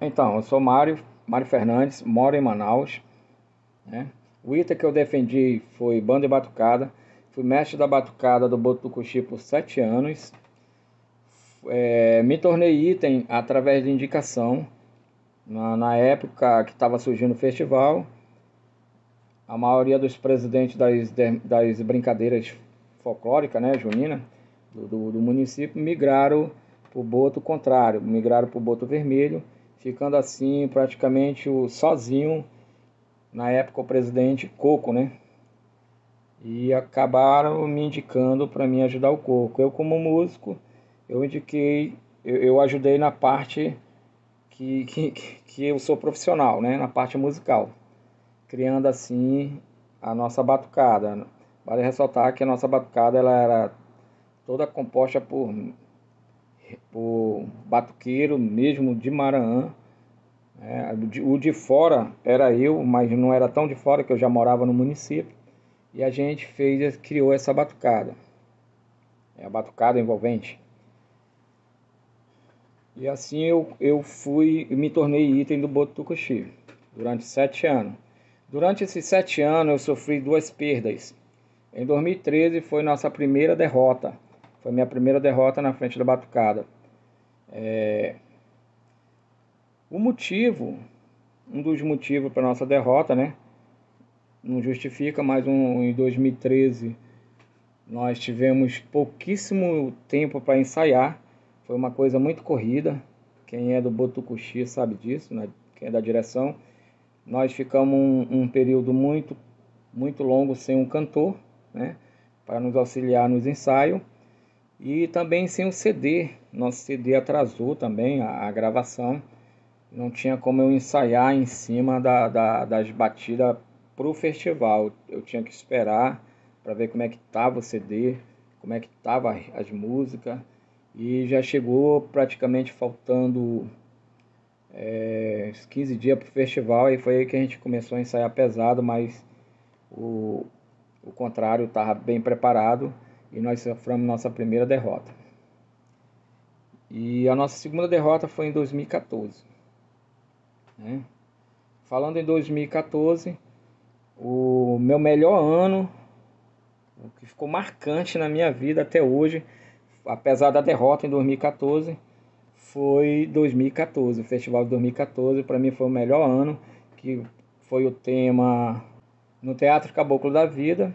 Então, eu sou Mário, Mário Fernandes, moro em Manaus. Né? O item que eu defendi foi banda e batucada. Fui mestre da batucada do Botucuxi por sete anos. É, me tornei item através de indicação. Na, na época que estava surgindo o festival, a maioria dos presidentes das, das brincadeiras folclóricas, né, junina, do, do, do município, migraram para o boto contrário, migraram para o boto vermelho ficando assim praticamente o, sozinho, na época o presidente Coco, né? E acabaram me indicando para me ajudar o Coco. Eu como músico, eu indiquei, eu, eu ajudei na parte que, que, que eu sou profissional, né? Na parte musical, criando assim a nossa batucada. Vale ressaltar que a nossa batucada ela era toda composta por por batuqueiro mesmo de Maranhão. É, o de fora era eu, mas não era tão de fora que eu já morava no município. E a gente fez, criou essa batucada. É a batucada envolvente. E assim eu, eu fui me tornei item do Botucuxi durante sete anos. Durante esses sete anos eu sofri duas perdas. Em 2013 foi nossa primeira derrota foi minha primeira derrota na frente da batucada. É... O motivo, um dos motivos para nossa derrota, né? Não justifica, mas um, em 2013 nós tivemos pouquíssimo tempo para ensaiar. Foi uma coisa muito corrida. Quem é do Botucuxi sabe disso, né? quem é da direção. Nós ficamos um, um período muito, muito longo sem um cantor, né? Para nos auxiliar nos ensaios. E também sem o CD. Nosso CD atrasou também a, a gravação. Não tinha como eu ensaiar em cima da, da, das batidas para o festival. Eu tinha que esperar para ver como é que estava o CD, como é que estavam as músicas. E já chegou praticamente faltando é, 15 dias para o festival. E foi aí que a gente começou a ensaiar pesado, mas o, o contrário estava bem preparado e nós sofremos nossa primeira derrota. E a nossa segunda derrota foi em 2014. Né? Falando em 2014, o meu melhor ano, o que ficou marcante na minha vida até hoje, apesar da derrota em 2014, foi 2014. O festival de 2014 para mim foi o melhor ano, que foi o tema no Teatro Caboclo da Vida,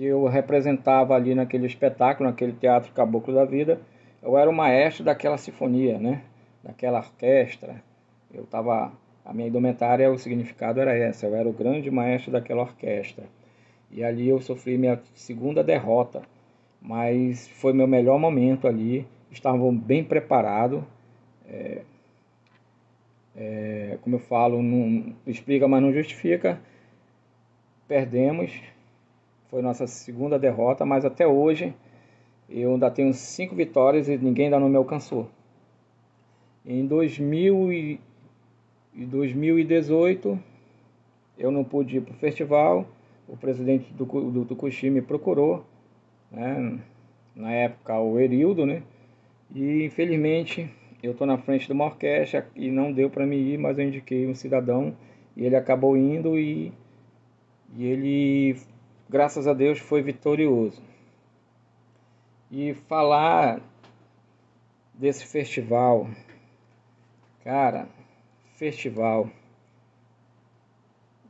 que eu representava ali naquele espetáculo, naquele teatro Caboclo da Vida, eu era o maestro daquela sinfonia, né? Daquela orquestra. Eu estava a minha indumentária, o significado era essa, eu era o grande maestro daquela orquestra. E ali eu sofri minha segunda derrota, mas foi meu melhor momento ali, estavam bem preparados. É, é, como eu falo, não explica, mas não justifica. Perdemos, foi nossa segunda derrota, mas até hoje eu ainda tenho cinco vitórias e ninguém ainda não me alcançou. Em 2000 e 2018 eu não pude ir para o festival, o presidente do, do Tucuxi me procurou, né? na época o Erildo, né? E infelizmente eu estou na frente de uma orquestra e não deu para me ir, mas eu indiquei um cidadão e ele acabou indo e, e ele graças a Deus, foi vitorioso. E falar desse festival, cara, festival,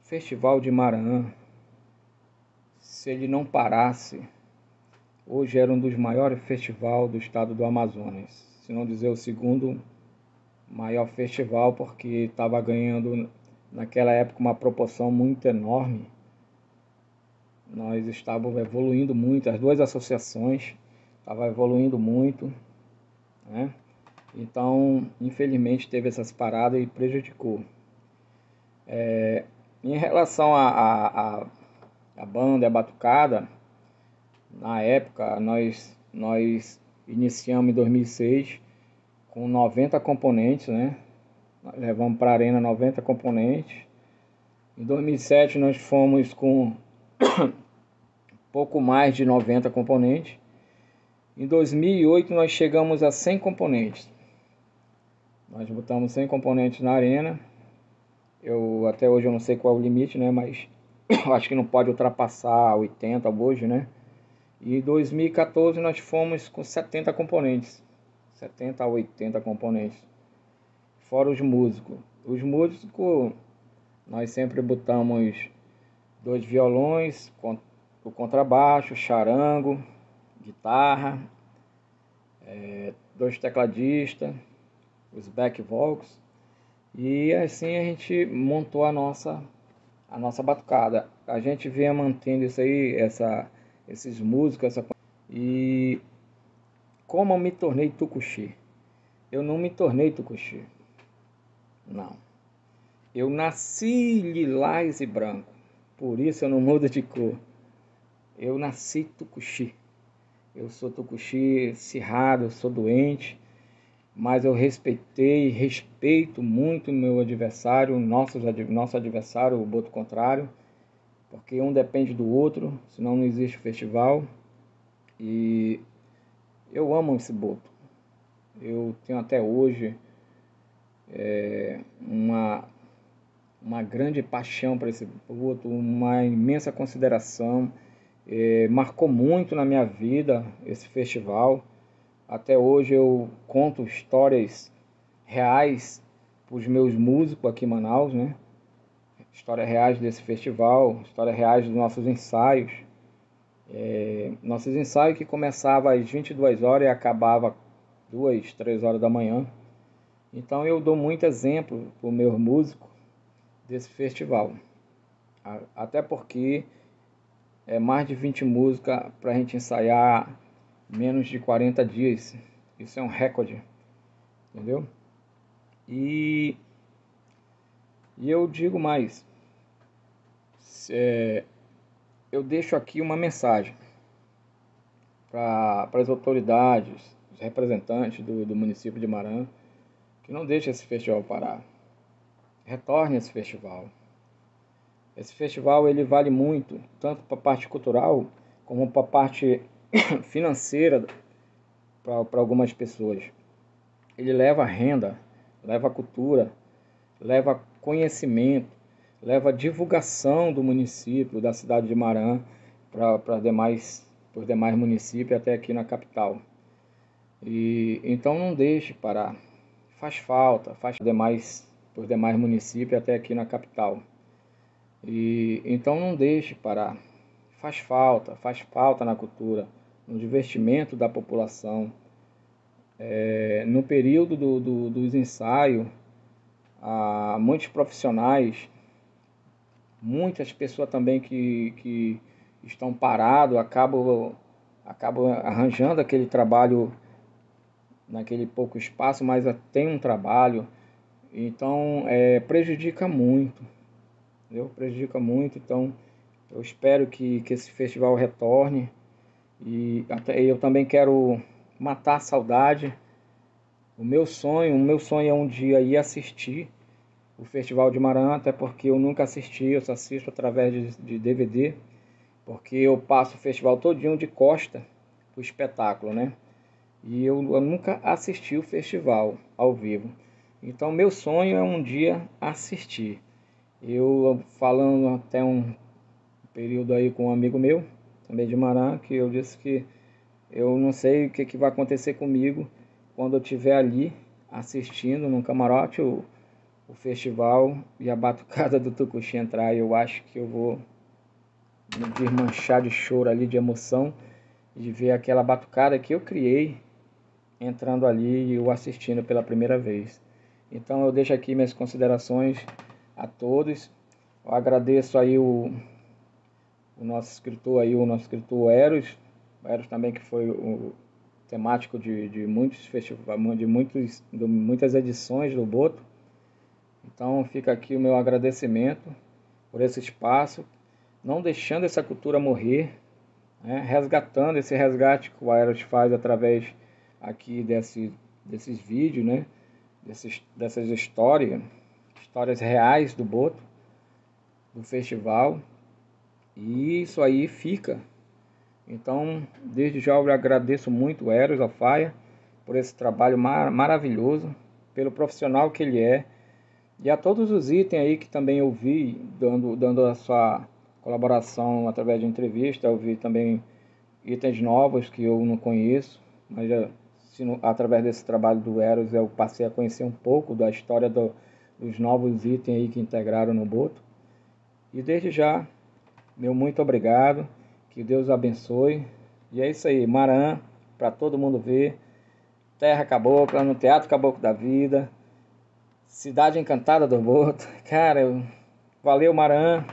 festival de Maranhão, se ele não parasse, hoje era um dos maiores festivais do estado do Amazonas, se não dizer o segundo maior festival, porque estava ganhando naquela época uma proporção muito enorme nós estávamos evoluindo muito, as duas associações estavam evoluindo muito, né? Então, infelizmente, teve essas paradas e prejudicou. É, em relação à a, a, a, banda, a batucada, na época nós, nós iniciamos em 2006 com 90 componentes, né? Levamos para a arena 90 componentes. Em 2007 nós fomos com pouco mais de 90 componentes. Em 2008 nós chegamos a 100 componentes. Nós botamos 100 componentes na arena. Eu até hoje eu não sei qual é o limite, né? Mas acho que não pode ultrapassar 80 hoje, né? E em 2014 nós fomos com 70 componentes. 70 a 80 componentes. Fora os músicos. Os músicos, nós sempre botamos dois violões, o contrabaixo, charango, guitarra, é, dois tecladistas, os back vocals. E assim a gente montou a nossa a nossa batucada. A gente vinha mantendo isso aí, essa, esses músicos, essa e como eu me tornei tucuxi? Eu não me tornei tucuxi. Não. Eu nasci lilás e branco. Por isso eu não mudo de cor. Eu nasci tucuxi. Eu sou tucuxi cirrado, eu sou doente mas eu respeitei respeito muito meu adversário, nosso, nosso adversário, o boto contrário, porque um depende do outro, senão não existe festival. E eu amo esse boto. Eu tenho até hoje é, uma, uma grande paixão para esse boto, uma imensa consideração. É, marcou muito na minha vida esse festival até hoje eu conto histórias reais para os meus músicos aqui em Manaus, né? Histórias reais desse festival, histórias reais dos nossos ensaios. É, nossos ensaios que começavam às 22 horas e acabava 2, 3 horas da manhã. Então eu dou muito exemplo para o meu músico desse festival. Até porque é mais de 20 músicas para a gente ensaiar menos de 40 dias. Isso é um recorde, entendeu? E, e eu digo mais, é, eu deixo aqui uma mensagem para as autoridades, os representantes do, do município de Maran, que não deixe esse festival parar. Retorne esse festival. Esse festival ele vale muito, tanto para a parte cultural como para a parte financeira para algumas pessoas. Ele leva renda, leva cultura, leva conhecimento, leva divulgação do município, da cidade de Marã, para demais, os demais municípios, até aqui na capital. E então não deixe parar. Faz falta, faz demais, os demais municípios, até aqui na capital. E então não deixe parar. Faz falta, faz falta na cultura no divertimento da população. É, no período do, do, dos ensaios, há muitos profissionais, muitas pessoas também que, que estão parados, acabam, acabam arranjando aquele trabalho naquele pouco espaço, mas tem um trabalho. Então, é, prejudica muito. Entendeu? Prejudica muito. Então, eu espero que, que esse festival retorne e até eu também quero matar a saudade. O meu sonho, o meu sonho é um dia ir assistir o Festival de Maran, até porque eu nunca assisti, eu só assisto através de, de DVD, porque eu passo o festival todinho de costa o espetáculo, né? E eu, eu nunca assisti o festival ao vivo. Então meu sonho é um dia assistir. Eu falando até um período aí com um amigo meu, também de Mará, que eu disse que eu não sei o que, que vai acontecer comigo quando eu estiver ali assistindo num camarote o, o festival e a batucada do Tucuxi entrar. Eu acho que eu vou me desmanchar de choro ali, de emoção, de ver aquela batucada que eu criei entrando ali e eu assistindo pela primeira vez. Então eu deixo aqui minhas considerações a todos. Eu agradeço aí o o nosso escritor aí, o nosso escritor Eros, Eros também que foi o temático de, de muitos festivais, de, muitos, de muitas edições do Boto. Então fica aqui o meu agradecimento por esse espaço, não deixando essa cultura morrer, né? resgatando esse resgate que o Aeros faz através aqui desse, desses vídeos, né? Desses, dessas histórias, histórias reais do Boto, do festival. E isso aí fica. Então, desde já eu agradeço muito o Eros Alfaia por esse trabalho mar maravilhoso pelo profissional que ele é e a todos os itens aí que também ouvi, dando, dando a sua colaboração através de entrevista, eu vi também itens novos que eu não conheço, mas já, se, através desse trabalho do Eros eu passei a conhecer um pouco da história do, dos novos itens aí que integraram no Boto. E desde já, meu muito obrigado, que Deus abençoe. E é isso aí, Maran, para todo mundo ver. Terra Cabocla, no Teatro Caboclo da Vida. Cidade Encantada do Boto. Cara, valeu Maran.